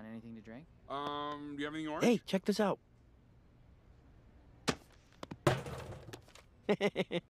want anything to drink? Um, do you have anything orange? Hey, check this out.